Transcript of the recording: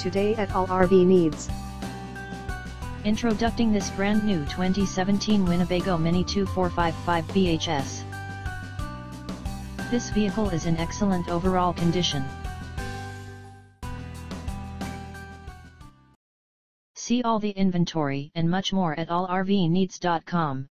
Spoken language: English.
today at All RV Needs. Introducing this brand new 2017 Winnebago Minnie 2455 BHS. This vehicle is in excellent overall condition. See all the inventory and much more at allrvneeds.com.